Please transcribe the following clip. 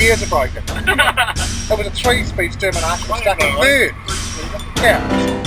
gears are broken. there was a three-speed German Ashton stuck in. Yeah.